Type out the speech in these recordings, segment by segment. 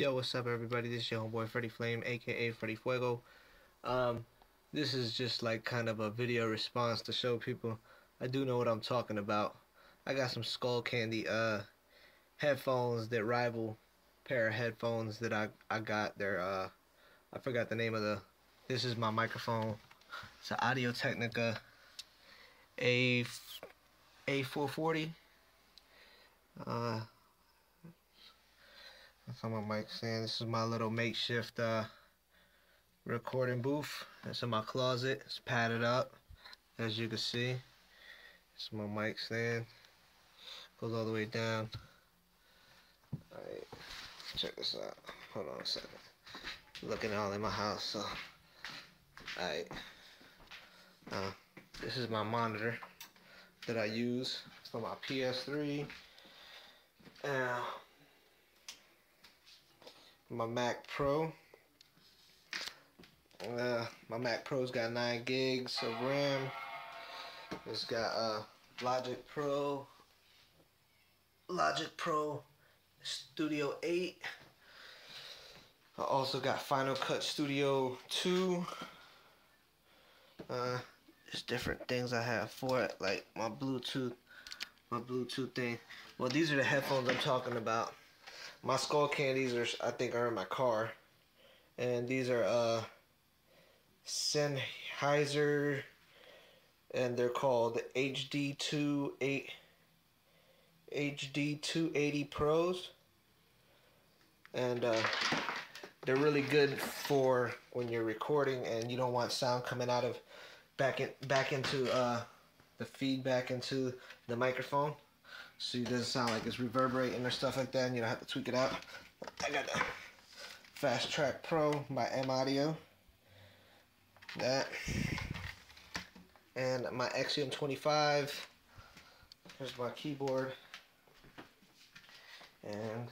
Yo, what's up, everybody? This is your homeboy Freddy Flame, aka Freddy Fuego. Um, this is just like kind of a video response to show people I do know what I'm talking about. I got some Skull Candy uh headphones that rival pair of headphones that I I got. They're uh I forgot the name of the. This is my microphone. It's an Audio Technica A A440. Uh, my mic stand. This is my little makeshift uh, recording booth. That's in my closet. It's padded up, as you can see. This my mic stand. Goes all the way down. Alright, check this out. Hold on a second. Looking all in my house, so. Alright. Uh, this is my monitor that I use for my PS3. Uh, my Mac Pro. Uh, my Mac Pro's got 9 gigs of RAM. It's got uh, Logic Pro. Logic Pro Studio 8. I also got Final Cut Studio 2. Uh, there's different things I have for it, like my Bluetooth, my Bluetooth thing. Well, these are the headphones I'm talking about. My skull candies are, I think, are in my car, and these are uh, Sennheiser, and they're called HD2 8 HD 280 Pros, and uh, they're really good for when you're recording and you don't want sound coming out of back in back into uh, the feedback into the microphone so it doesn't sound like it's reverberating or stuff like that and you don't have to tweak it out. I got the Fast Track Pro by M Audio. That. And my Axiom 25 here's my keyboard. And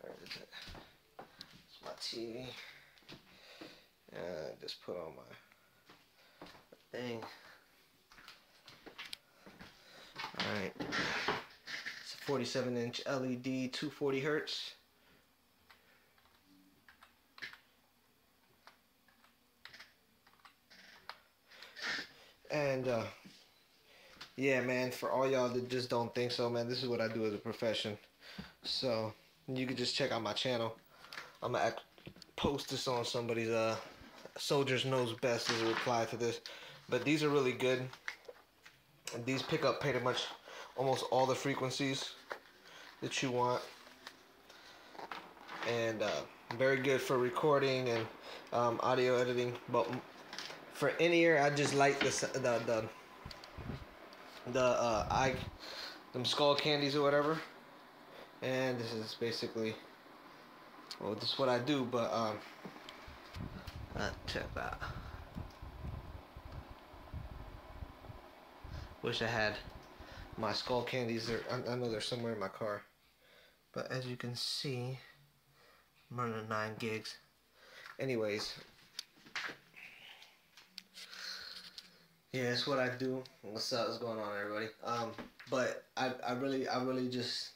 where is it? It's my TV and I just put on my thing. Alright. It's a 47 inch LED 240 hertz. And uh yeah man, for all y'all that just don't think so, man, this is what I do as a profession. So you can just check out my channel. I'm gonna post this on somebody's uh soldiers knows best as a reply to this but these are really good these pick up pretty much almost all the frequencies that you want. And uh, very good for recording and um, audio editing. But for in ear I just like the the the, the uh, I them skull candies or whatever. And this is basically well this is what I do but um uh, check that Wish I had my skull candies. There, I, I know they're somewhere in my car. But as you can see, I'm running 9 gigs. Anyways. Yeah, that's what I do. What's up? What's going on, everybody? Um, but I, I really, I really just,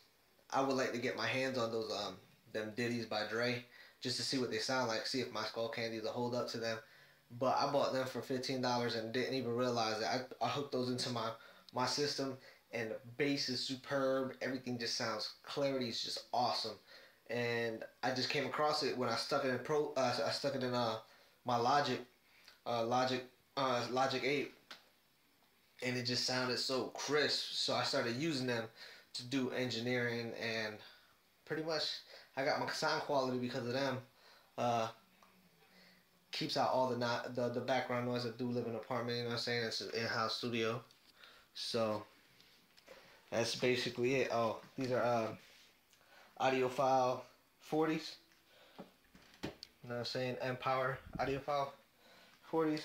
I would like to get my hands on those, um, them ditties by Dre, just to see what they sound like, see if my skull candies will hold up to them. But I bought them for fifteen dollars and didn't even realize it. I, I hooked those into my my system and the bass is superb. Everything just sounds clarity is just awesome. And I just came across it when I stuck it in pro. Uh, I stuck it in uh my Logic, uh, Logic, uh, Logic Eight, and it just sounded so crisp. So I started using them to do engineering and pretty much I got my sound quality because of them. Uh, keeps out all the not the, the background noise. I do live in an apartment, you know what I'm saying? It's an in-house studio. So that's basically it. Oh, these are uh, audiophile 40s. You know what I'm saying? Empower audiophile 40s.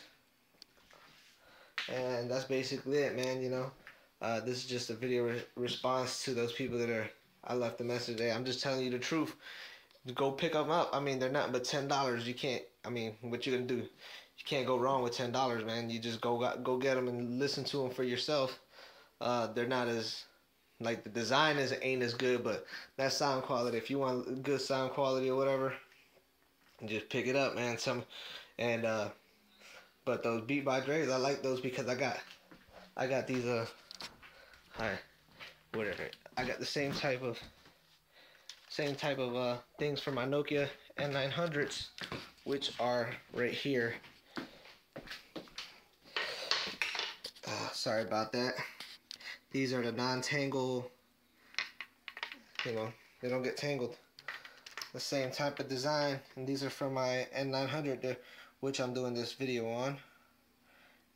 And that's basically it, man, you know. Uh, this is just a video re response to those people that are I left the message there. I'm just telling you the truth go pick them up. I mean, they're not but ten dollars. You can't. I mean, what you gonna do? You can't go wrong with ten dollars, man. You just go go get them and listen to them for yourself. Uh, they're not as like the design is ain't as good, but that sound quality. If you want good sound quality or whatever, just pick it up, man. Some and uh, but those Beat by Dre's, I like those because I got I got these uh, hi, whatever. I got the same type of same type of uh things for my Nokia N900s, which are right here. Uh, sorry about that. These are the non-tangle, you know, they don't get tangled. The same type of design, and these are for my N900, which I'm doing this video on.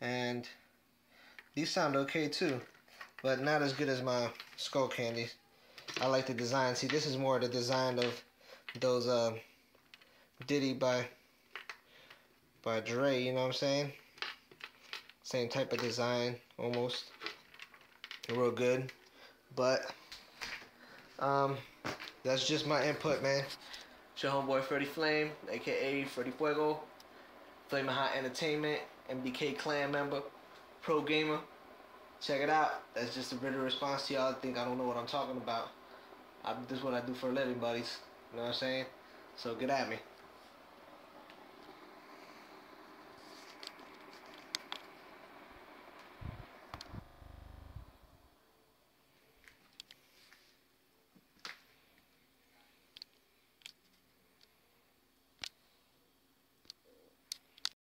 And these sound okay too, but not as good as my Skull Candies. I like the design. See, this is more the design of those uh, Diddy by by Dre, you know what I'm saying? Same type of design, almost real good. But um, that's just my input, man. It's your homeboy Freddie Flame, aka Freddie Fuego, Flaming Hot Entertainment, MBK clan member, pro gamer. Check it out. That's just a written response to y'all. I Think I don't know what I'm talking about. I, this is what I do for a living, buddies. You know what I'm saying? So get at me.